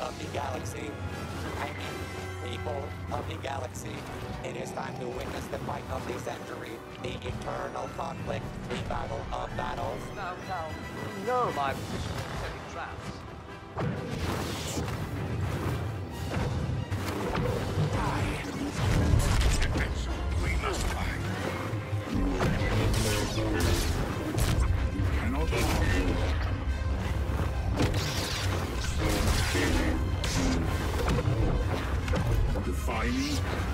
of the galaxy. People of the galaxy. It is time to witness the fight of the century, the eternal conflict, the battle of battles. No, you know my position on setting traps. Defy me?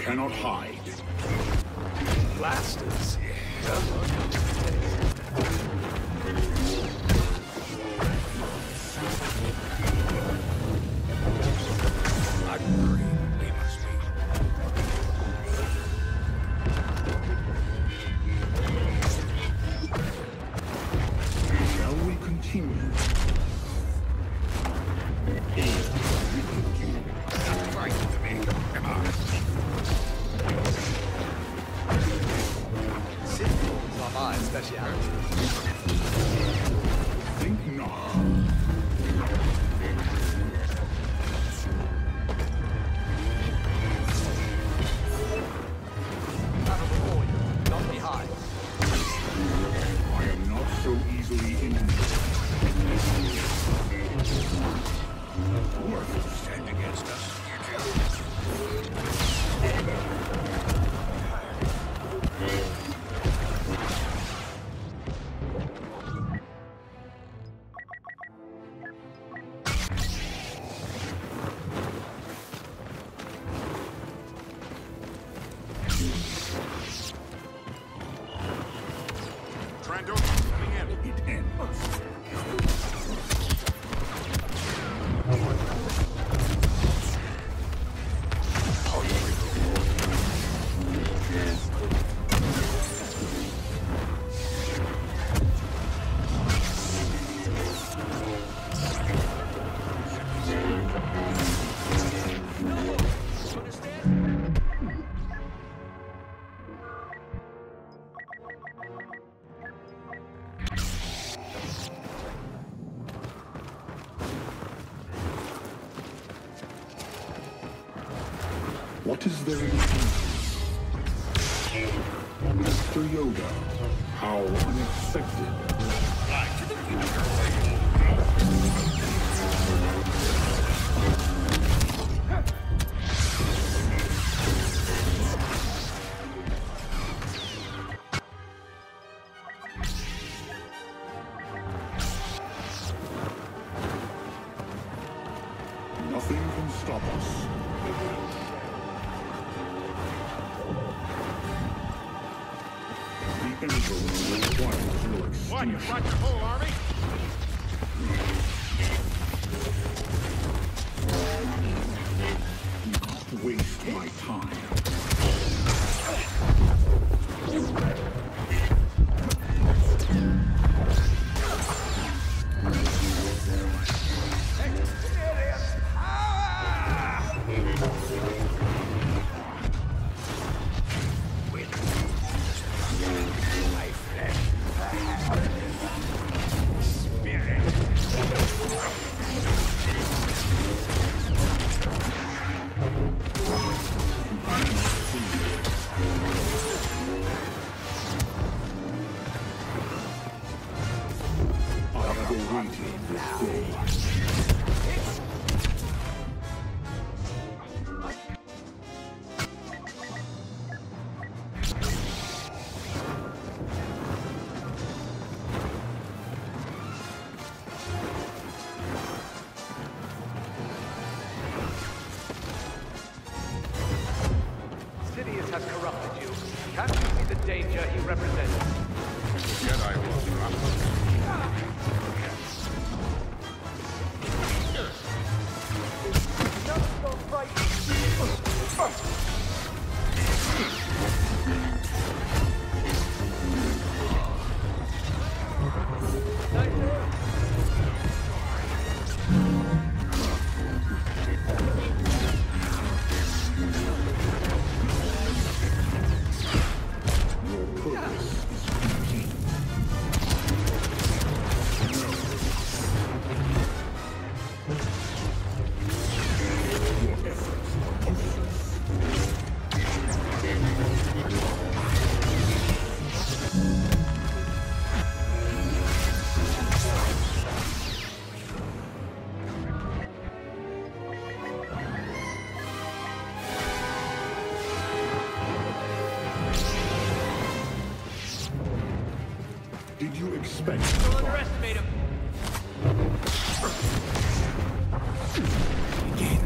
Cannot hide. Blasters. I you What is there in Mr. Yoda? How unexpected. What, you brought whole army? Waste my time. Danger he represents? Jedi will drop. Your Did you expect? Don't underestimate him. Touch